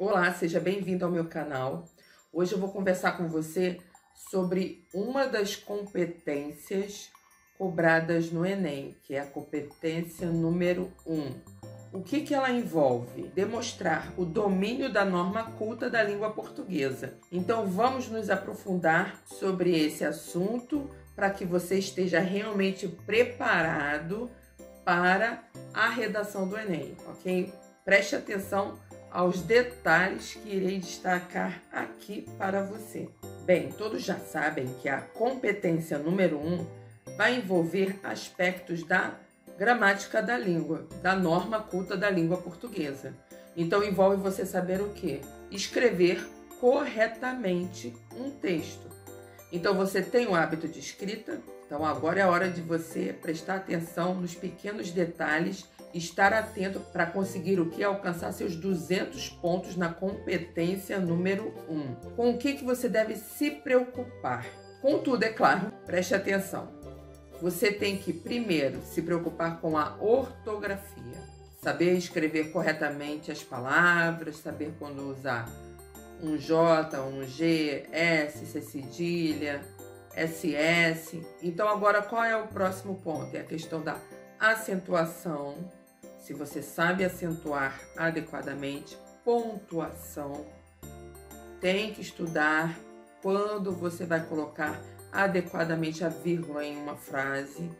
Olá, seja bem-vindo ao meu canal. Hoje eu vou conversar com você sobre uma das competências cobradas no Enem, que é a competência número 1. O que, que ela envolve? Demonstrar o domínio da norma culta da língua portuguesa. Então vamos nos aprofundar sobre esse assunto para que você esteja realmente preparado para a redação do Enem, ok? Preste atenção aos detalhes que irei destacar aqui para você. Bem, todos já sabem que a competência número 1 um vai envolver aspectos da gramática da língua, da norma culta da língua portuguesa. Então envolve você saber o que? Escrever corretamente um texto. Então você tem o hábito de escrita, então agora é a hora de você prestar atenção nos pequenos detalhes estar atento para conseguir o que? Alcançar seus 200 pontos na competência número 1. Com o que, que você deve se preocupar? Contudo, é claro, preste atenção. Você tem que, primeiro, se preocupar com a ortografia. Saber escrever corretamente as palavras, saber quando usar um J, um G, S, C cedilha, SS. Então, agora qual é o próximo ponto? É a questão da acentuação, se você sabe acentuar adequadamente, pontuação, tem que estudar quando você vai colocar adequadamente a vírgula em uma frase.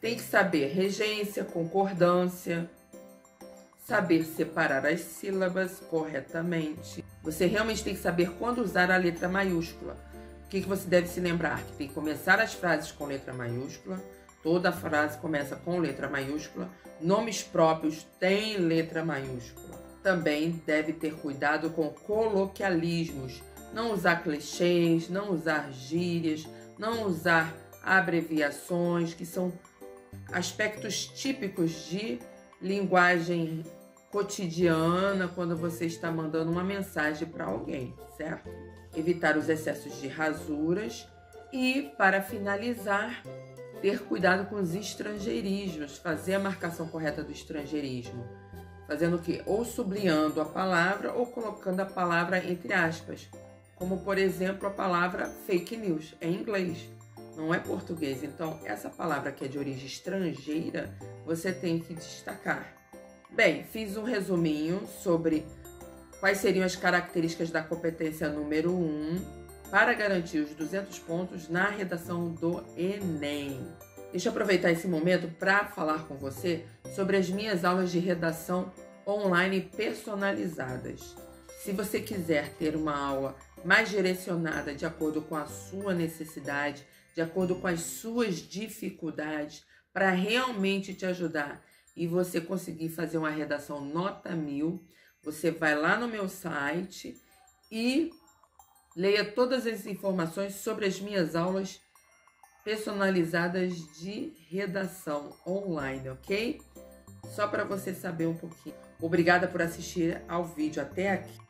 Tem que saber regência, concordância, saber separar as sílabas corretamente. Você realmente tem que saber quando usar a letra maiúscula. O que, que você deve se lembrar? Que tem que começar as frases com letra maiúscula, Toda frase começa com letra maiúscula. Nomes próprios têm letra maiúscula. Também deve ter cuidado com coloquialismos. Não usar clichês, não usar gírias, não usar abreviações, que são aspectos típicos de linguagem cotidiana quando você está mandando uma mensagem para alguém, certo? Evitar os excessos de rasuras e, para finalizar, ter cuidado com os estrangeirismos, fazer a marcação correta do estrangeirismo. Fazendo o quê? Ou sublinhando a palavra ou colocando a palavra entre aspas. Como, por exemplo, a palavra fake news. É inglês, não é português. Então, essa palavra que é de origem estrangeira, você tem que destacar. Bem, fiz um resuminho sobre quais seriam as características da competência número 1. Um, para garantir os 200 pontos na redação do Enem. Deixa eu aproveitar esse momento para falar com você sobre as minhas aulas de redação online personalizadas. Se você quiser ter uma aula mais direcionada de acordo com a sua necessidade, de acordo com as suas dificuldades, para realmente te ajudar e você conseguir fazer uma redação nota mil, você vai lá no meu site e Leia todas as informações sobre as minhas aulas personalizadas de redação online, ok? Só para você saber um pouquinho. Obrigada por assistir ao vídeo até aqui.